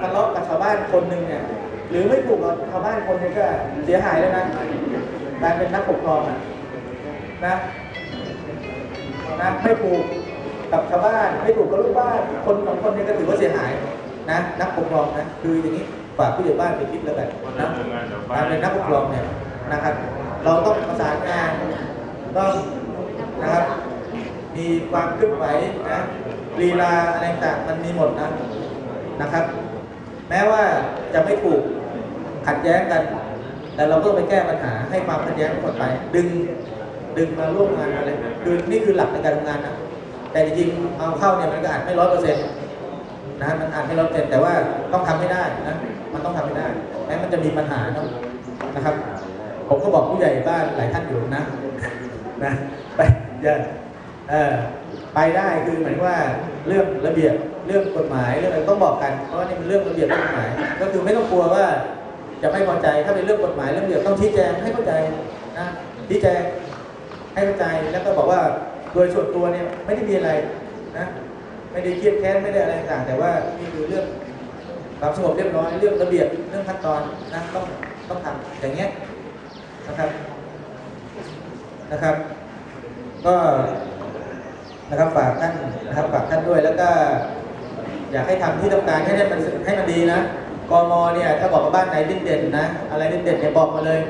ทะเลาะกับชาวบ้านคนหนึ่งเนี่ยหรือไม่ถูกกับชาวบ้านคนนึงก็เสียหายแล้วนะการเป็นนักปกครองอะนะนะไม่ถูกกับชาวบ้านไม่ถูกกับลูกบ้าน คนสองคนนี่ยก็ถือว่าเสียหายนะนักปกครองนะคืออย่างนี้ฝากผู้ใหญ่บ้านไปคิดแล้วกันนะการเป็นนักปกครองเนี่ยนะครับ เราต้องประสานงานต้องนะครับ มีความเคลื่อนไหวนะลีลาอะไรต่างมันมีหมดนะนะครับ แม้ว่าจะไม่ถูกขัดแย้งกัน แต่เราก็ไปแก้ปัญหาให้ความขัดแย้งหมดไป ดึงดึงมาร่วมงานอะไรคือนี่คือหลักในการทำงานนะแต่จริงๆเอาเข้าเนี่ยมันก็อาจไม่ร้อยเปอร์เซ็นต์นะมันอาจไม่ร้อยเปอร์เซ็นต์แต่ว่าต้องทำให้ได้นะมันต้องทำให้ได้แม้มันจะมีปัญหาเนอะนะครับ ผมก็บอกผู้ใหญ่บ้านหลายท่านอยู่นะนะไปอย่า เออไปได้คือหมายว่าเรื่องระเบียบเรื่องกฎหมายเรื่องอะไรต้องบอกกันเพราะว่านี่เป็นเรื่องระเบียบเรื่องกฎหมาย ก็คือไม่ต้องกลัวว่าจะไม่พอใจถ้าเป็นเรื่องกฎหมายเรื่องระเบียบต้องชี้แจงให้เข้าใจนะชี้แจงให้เข้าใจแล้วก็บอกว่าโดยส่วนตัวเนี่ยไม่ได้มีอะไรนะไม่ได้เครียดแค้นไม่ได้อะไรต่างแต่ว่านี่คือเรื่องความสงบเรียบร้อยเรื่องระเบียบเรื่องขั้นตอนนะต้องต้องทำอย่างเงี้ยนะครับนะครับ ก็ นะครับฝากท่านนะครับฝากท่านด้วยแล้วก็อยากให้ทำที่ต้องการให้ได้มันให้มันดีนะกมเนี่ยถ้าบอกว่าบ้านไหนดินเด่นนะ อะไรดินเด่นเนี่ยบอกมาเลย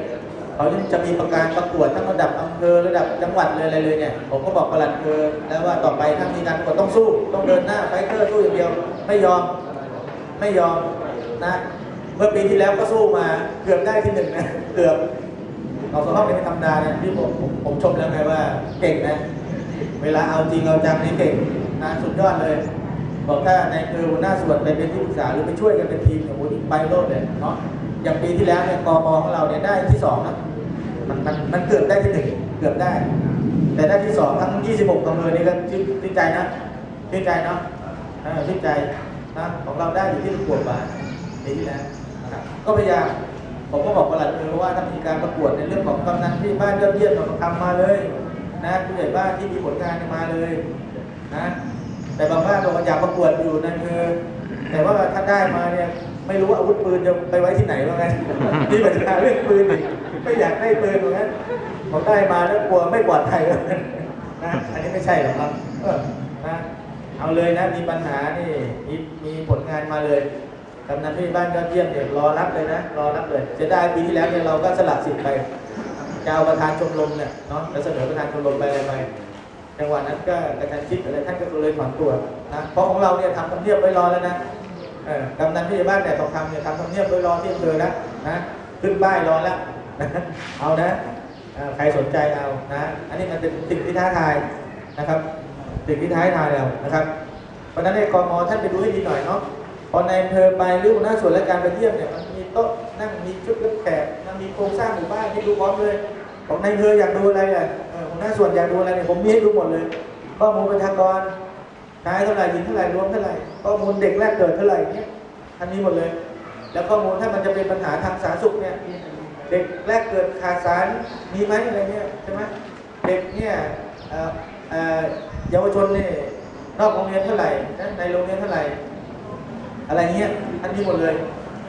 เขาจะมีประการประกวดทั้งระดับอำเภอระดับจังหวัดเลยอะไรเลยเนี่ยผมก็บอกประหลัดเภอแล้วว่าต่อไปถ้ามีการประกวดต้องสู้ต้องเดินหน้าไฟเตอร์สู้อย่างเดียวไม่ยอมไม่ยอมนะเมื่อปีที่แล้วก็สู้มาเกือบได้ที่หนึ่งนะเกือบเราสภาพเป็นธรรมดาเนี่ยที่ผมผมชมแล้วไงว่าเก่งนะ เวลาเอาจริงเอาจังนี่เก่งนะสุดยอดเลย บอกถ้าในคือหัวหน้าส่วนไปเป็นที่ปรึกษาหรือไปช่วยกันเป็นทีมเนี่ยโอ้ไปโลดเลยเนาะอย่างปีที่แล้วเนี่ยกมของเราเนี่ยได้ที่สองนะมันมันมันเกือบได้ที่หนึ่งเกือบได้ แต่ได้ที่สองทั้ง 26อำเภอนี่ก็ชื่นใจนะชื่นใจเนาะชื่นใจนะของเราได้อยู่ที่ขวบบาทปีที่แล้วนะก็พยายามผมก็บอกประหลัดเภอว่าถ้ามีการประกวดในเรื่องของกำนันที่บ้านยอดเยี่ยมเราทำมาเลย นะผู้ใหญ่บ้านที่มีผลงานมาเลยนะแต่บางบ้านเราอยากประกวดอยู่นั่นคือ แต่ว่าถ้าได้มาเนี่ยไม่รู้อาวุธปืนจะไปไว้ที่ไหนว่างั้นที่ปัญหาเรื่องปืนอีกไม่อยากได้ปืนว่างั้นพอได้มาแล้วกลัวไม่ปลอดภัยว่างั้นนะอันนี้ไม่ใช่หรอกครับเออนะเอาเลยนะมีปัญหานี่มีมีผลงานมาเลยกำนันที่บ้านยอดเยี่ยมเนี่ยรอรับเลยนะรอรับเลยจะได้ปีที่แล้วเนี่ยเราก็สละสิทธิ์ไป จะเอาประธานชมรมเนี่ยเนาะจะเสนอประธานชมรมไปอะไรไปจังหวะนั้นก็กระชันชิดอะไรท่านก็เลยถอนตัวนะเพราะของเราเนี่ยทำทำเนียบไว้รอแล้วนะกำนันผู้ใหญ่บ้านแต่ทองคำเนี่ยทำทำเนียบไว้รอที่อำเภอแล้วนะขึ้นป้ายรอแล้วเอานะใครสนใจเอานะ อันนี้มันเป็นสิ่งที่ท้าทายนะครับสิ่งที่ท้าทายเรานะครับ เพราะนั้นในกรมท่านไปดูให้ดีหน่อยเนาะพอในอำเภอไปหรือหัวหน้าส่วนราชการไปเยี่ยมเนี่ยมันมีโต๊ะนั่งมีชุดรับแขก โครงสร้างหมู่บ้านให้ดูพร้อมเลยของในเภออยากดูอะไรอะเออหัวหน้าส่วนอยากดูอะไรเนี่ยผมมีให้ดูหมดเลยข้อมูลประชากรชายเท่าไหร่หญิงเท่าไหร่รวมเท่าไหร่ข้อมูลเด็กแรกเกิดเท่าไหร่เนี่ยอันนี้หมดเลย แล้วข้อมูลถ้ามันจะเป็นปัญหาทางสาธารณสุขเนี่ยเด็กแรกเกิดขาดสารมีไหมอะไรเนี่ยใช่ไหมเด็กเนี่ยเยาวชนเนี่ยนอกโรงเรียนเท่าไหร่นะในโรงเรียนเท่าไหร่ อะไรเงี้ยท่านมีหมดเลย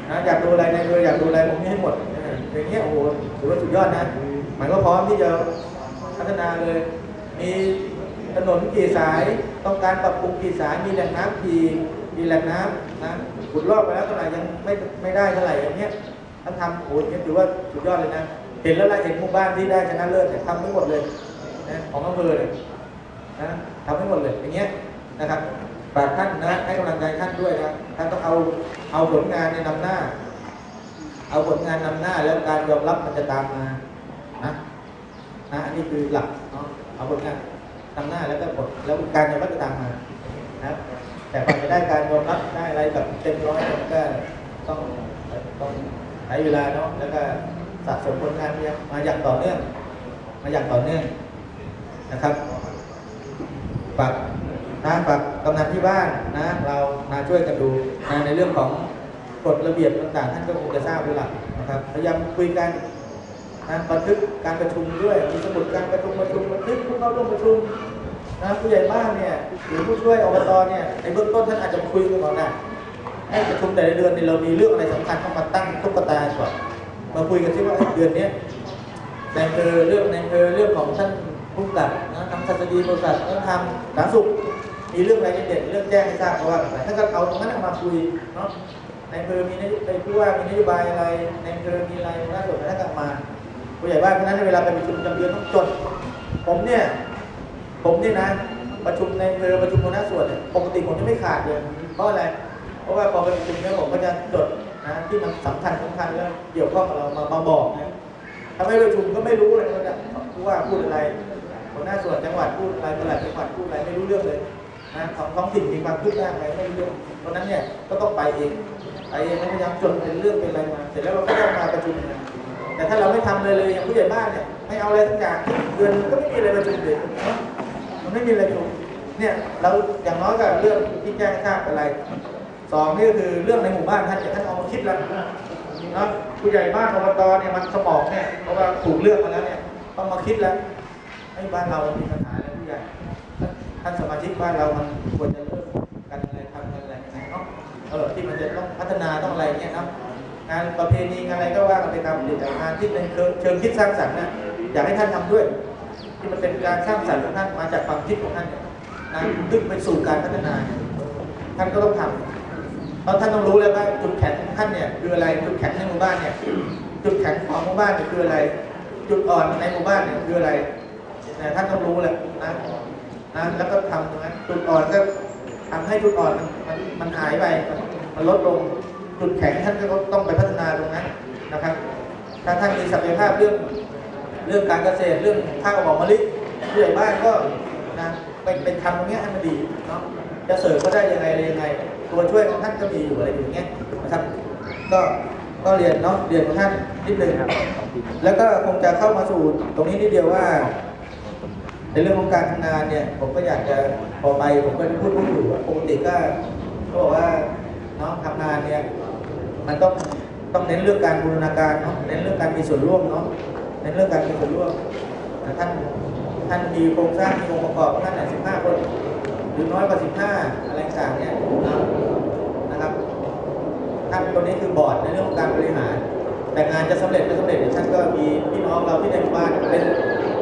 นะอยากดูอะไรในเรืออยากดูอะไรผมมีให้หมด เอออย่างเงี้ยโอ้โหถือว่าสุดยอดนะหมายก็พร้อมที่จะพัฒนาเลย มีถนนกี่สาย ต้องการปรับปรุงกี่สาย มีแหล่งน้ำกี่มีแหล่งน้ำนะขุดลอกไปแล้วเท่าไหร่ยังไม่ไม่ได้เท่าไหร่อย่างเงี้ยท่านทำโอ้โหนี่ยถือว่าสุดยอดเลยนะ เห็นแล้วละเห็นหมู่บ้านที่ได้ชนะเลิศเนี่ยทำไม่หมดเลยนะของอำเภอเลยนะทำไม่หมดเลยอย่างเงี้ยนะครับฝากท่านนะให้กำลังใจท่านด้วยนะท่านต้องเอาเอาผลงานในนำหน้า เอาผลงานนำหน้าแล้วการยอมรับมันจะตามมานะนะอันนี้คือหลักเนาะเอาผลงานนำหน้าแล้วก็ผลแล้วการยอมรับจะตามมานะแต่กว่าจะได้การยอมรับได้อะไรแบบเต็มร้อยมันก็ต้องต้องใช้เวลาเนาะแล้วก็สะสมผลงานมาอย่างต่อเนื่องมาอย่างต่อเนื่องนะครับฝากนะฝากกำนันที่บ้านนะเรามาช่วยกันดูนะในเรื่องของ กฎระเบียบต่างๆ ท่านก็คงจะทราบด้วยล่ะนะครับพยายามคุยกันนะบันทึกการประชุมด้วยมีสมุดการประชุมประชุมบันทึกผู้เข้าร่วมประชุมนะผู้ใหญ่บ้านเนี่ยหรือผู้ช่วยอบตเนี่ยในเบื้องต้นท่านอาจจะคุยกันก่อนนะให้ประชุมแต่ละเดือนเนี่ยเรามีเรื่องอะไรสำคัญต้องมาตั้งตุ๊กตาก่อนมาคุยกันที่ว่าเดือนนี้ในเอเรื่องในเอเรื่องของท่านผู้กับนะทำสัตดีบริษัทต้องทำสาธารณสุขมีเรื่องอะไรเด่นเรื่องแจ้งให้ทราบเพราะว่าอะไรท่านก็เอาตรงนั้นมาคุยเนาะ ในอำเภอมีนโยในผู้ว่ามีนโยบายอะไร ในอำเภอมีอะไรน่าสนใจท่าก็เอามาผู้ใหญ่บ้านเพราะฉะนั้นเวลาไปประชุมจำเดือนต้องจด ผมเนี่ย ผมเนี่ยนะ ประชุมในอำเภอประชุมหัวหน้าส่วนเนี่ยปกติผมจะไม่ขาดเลยเพราะอะไร เพราะว่าพอไปประชุมเนี่ยผมก็จะจดนะที่มันสำคัญสำคัญแล้วเกี่ยวข้องกับเรามามาบอกนะถ้าไม่ประชุมก็ไม่รู้เลยว่าผู้ว่าพูดอะไรหัวหน้าส่วนจังหวัดพูดอะไรตลาดจังหวัดพูดอะไรไม่รู้เรื่องเลย นะของท้องถิ่นมีความคืบหน้าอะไรไม่รู้เรื่องเพราะนั้นเนี่ยก็ต้องไปเองไปเองแล้วพยายามจดเป็นเรื่องเป็นอะไรมาเสร็จแล้วเราก็ต้องมาประชุมกันแต่ถ้าเราไม่ทำเลยเลยอย่างผู้ใหญ่บ้านเนี่ยไม่เอาอะไรทั้งอย่างเดือนก็ไม่มีอะไรประชุมเลยเนาะมันไม่มีอะไรประชุมเนี่ยเราอย่างน้อยก็เรื่องที่แจ้งทราบอะไรสองนี่ก็คือเรื่องในหมู่บ้านท่านจะท่านเอามาคิดแล้วเนาะผู้ใหญ่บ้านอบตเนี่ยมันสมองเนี่ยเพราะว่าถูกเลือกมาแล้วเนี่ยต้องมาคิดแล้วให้บ้านเรามีปัญหาแล้วผู้ใหญ่ ท่านสมาชิกบ้านเรามันควรจะเริ่มกันอะไรทำกันอะไรยังไงเนาะเออที่มันจะต้องพัฒนาต้องอะไรเนี่ยเนาะงานประเพณีงานอะไรก็ว่ากันไปตามเรื่องแต่งานที่เป็นเชิงคิดสร้างสรรค์นะอยากให้ท่านทำด้วย ที่มันเป็นการสร้างสรรค์ของท่านมาจากความคิดของท่านเนี่ยนะดึงไปสู่การพัฒนา ท่านก็ต้องทำเพราะท่านต้องรู้เลยว่าจุดแข็งของท่านเนี่ยคืออะไรจุดแข็งในหมู่บ้านเนี่ยจุดแข็งของหมู่บ้านเนี่ยคืออะไร จุดอ่อนในหมู่บ้านเนี่ยคืออะไรนะท่านต้องรู้แหละนะ นะแล้วก็ทำตรงนั้นจุดอ่อนก็ทำให้จุดอ่อนมันมันมันหายไปมันลดลงจุดแข็งท่านก็ต้องไปพัฒนาตรงนั้นนะครับ ถ้าท่านมีศักยภาพเรื่องเรื่องการเกษตรเรื่องข้าวหอมมะลิผู้ใหญ่บ้านก็นะไปเป็นทำตรงเนี้ยให้มันดีเนาะจะเสริมก็ได้ยังไงอะไรยังไงตัวช่วยของท่านก็มีอยู่อะไรอย่างเงี้ยนะครับ ก็ก็เรียนเนาะเรียนของท่านนิดนึงแล้วก็คงจะเข้ามาสู่ตรงนี้นิดเดียวว่า ในเรื่องของการทำงานเนี่ย ผมก็อยากจะพอไป ผมก็พูดพูดอยู่ว่าปกติก็ก็บอกว่าเนาะทำงานเนี่ยมันต้องต้องเน้นเรื่องการบูรณาการเนาะเน้นเรื่องการมีส่วนร่วมเนาะเน้นเรื่องการมีส่วนร่วมท่านท่านมีโครงสร้างมีองค์ประกอบท่านสิบห้าคนหรือน้อยกว่าสิบห้าอะไรต่างเนี่ยนะนะครับท่านตัวนี้คือบอร์ดในเรื่องของการบริหาร แต่งานจะสำเร็จไม่สำเร็จท่านก็มีพี่น้องเราที่ในหมู่บ้านเป็น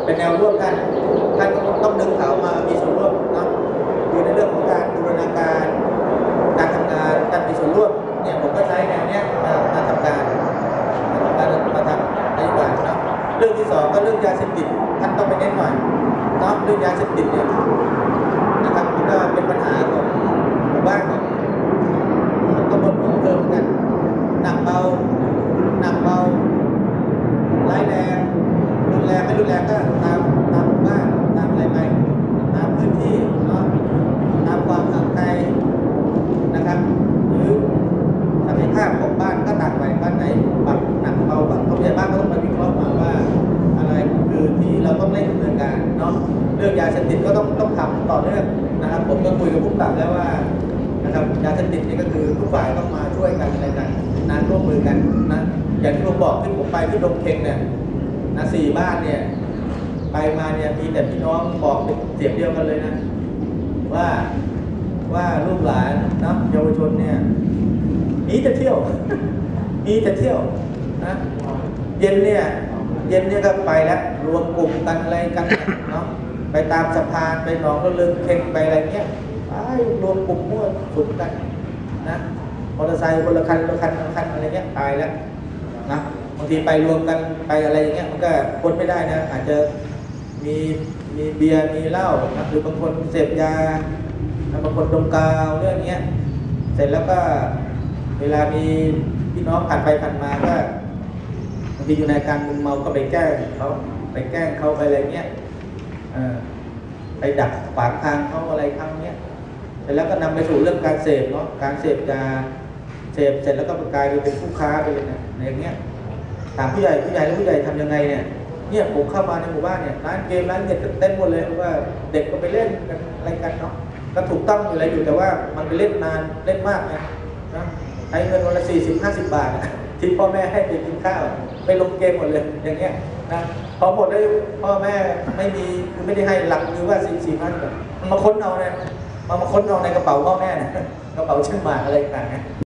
เป็นแนวร่วมท่าน ต้องดึงเขามามีส่วนร่วมนะคือในเรื่องของการบูรณาการการทำงานการมีส่วนร่วมเนี่ยผมก็ใช้แนวเนี้ยมามาทำการมามาทำนโยบายนะเรื่องที่สองก็เรื่องยาเสพติดท่านต้องไปเน้นหน่อยนะเรื่องยาเสพติดเนี่ยนะครับมันก็เป็นปัญหาของหมู่บ้านของตำบลของเภอเหมือนกันหนักเบาหนักเบาร้ายแรงรุนแรงไม่รุนแรงก็ตาม แล้วว่านะครับยาเสพติดนี่ก็คือทุกฝ่ายต้องมาช่วยกันอะไรกันนะร่วมมือกันนะอย่างที่ผมบอกที่ผมไปที่ดงเค็งเนี่ยนะสี่บ้านเนี่ยไปมาเนี่ยมีแต่พี่น้องบอกเสียงเดียวกันเลยนะ ว่าว่าลูกหลานนะเยาวชนเนี่ยหนีจะเที่ยวหนีจะเที่ยวนะเย็นเนี่ยเย็นเนี่ยก็ไปแล้วรวมกลุ่มกันอะไรกันเนาะไปตามสะพานไปหนองระลึงเข่งไปอะไรเงี้ย ไปรวมกลุ่มมั่วสุมกันนะมอเตอร์ไซค์คนละคันคนละคันคนละคันอะไรเงี้ยตายแล้วนะบางทีไปรวมกันไปอะไรอย่างเงี้ยมันก็พ้นไม่ได้นะอาจจะมีมีเบียร์มีเหล้านะหรือบางคนเสพยาบางคนดมกาวเรื่องเนี้ยเสร็จแล้วก็เวลามีพี่น้องผ่านไปผ่านมาก็บางทีอยู่ในการมึนเมาก็ไปแกล้งเขาไปแกล้งเขาไปอะไรเงี้ยไปดักขวางทางเขาอะไรเขาเนี้ย สร็จแล้วก็นำไปสู่เรื่องการเสพเนาะการเสพยาเสพเสร็จแล้วก็กลายไปเป็นผู้ค้าไปเลยนะในอย่างเงี้ยถามผู้ใหญ่ผู้ใหญ่แล้วผู้ใหญ่ทำยังไงเนี่ยเนี่ยผมเข้ามาในหมู่บ้านเนี่ยร้านเกมร้านเน็ตก็เต็มหมดเลยเพราะว่าเด็กก็ไปเล่นกันอะไรกันเนาะก็ถูกต้องอยู่อะไรอยู่แต่ว่ามันไปเล่นนานเล่นมากไงนะใช้เงินวันละสี่สิบห้าสิบบาทที่พ่อแม่ให้ไปกินข้าวไปลงเกมหมดเลยอย่างเงี้ยนะพอหมดได้พ่อแม่ไม่มีคือไม่ได้ให้หลักคือว่าสี่สี่พันมันมาค้นเอาเนี่ย มามาค้นเอาในกระเป๋าพ่อแม่นะกระเป๋าเช่นหมากอะไรต่างๆ